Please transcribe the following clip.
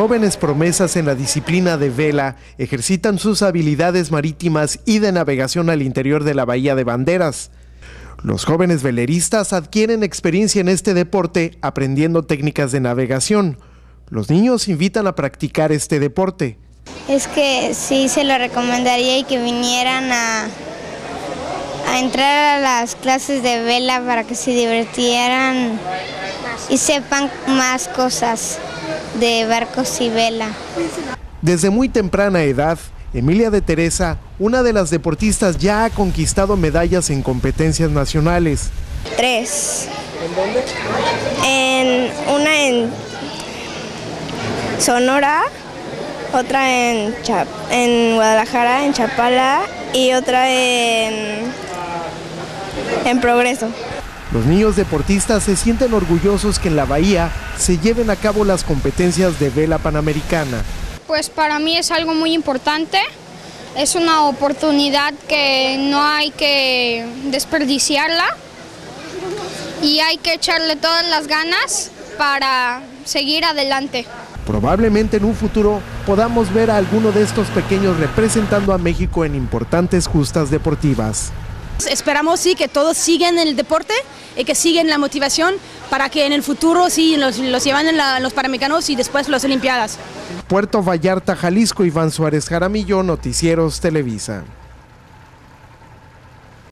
jóvenes promesas en la disciplina de vela ejercitan sus habilidades marítimas y de navegación al interior de la Bahía de Banderas. Los jóvenes veleristas adquieren experiencia en este deporte aprendiendo técnicas de navegación. Los niños invitan a practicar este deporte. Es que sí se lo recomendaría y que vinieran a, entrar a las clases de vela para que se divirtieran y sepan más cosas de barcos y vela. Desde muy temprana edad, Emilia de Teresa, una de las deportistas, ya ha conquistado medallas en competencias nacionales. Tres. ¿En dónde? En, una en Sonora, otra en, en Guadalajara, en Chapala y otra en, en Progreso. Los niños deportistas se sienten orgullosos que en la bahía se lleven a cabo las competencias de vela panamericana. Pues para mí es algo muy importante, es una oportunidad que no hay que desperdiciarla y hay que echarle todas las ganas para seguir adelante. Probablemente en un futuro podamos ver a alguno de estos pequeños representando a México en importantes justas deportivas. Esperamos sí que todos sigan el deporte y que sigan la motivación para que en el futuro sí los, los llevan los Panamericanos y después las Olimpiadas. Puerto Vallarta, Jalisco, Iván Suárez Jaramillo, Noticieros Televisa.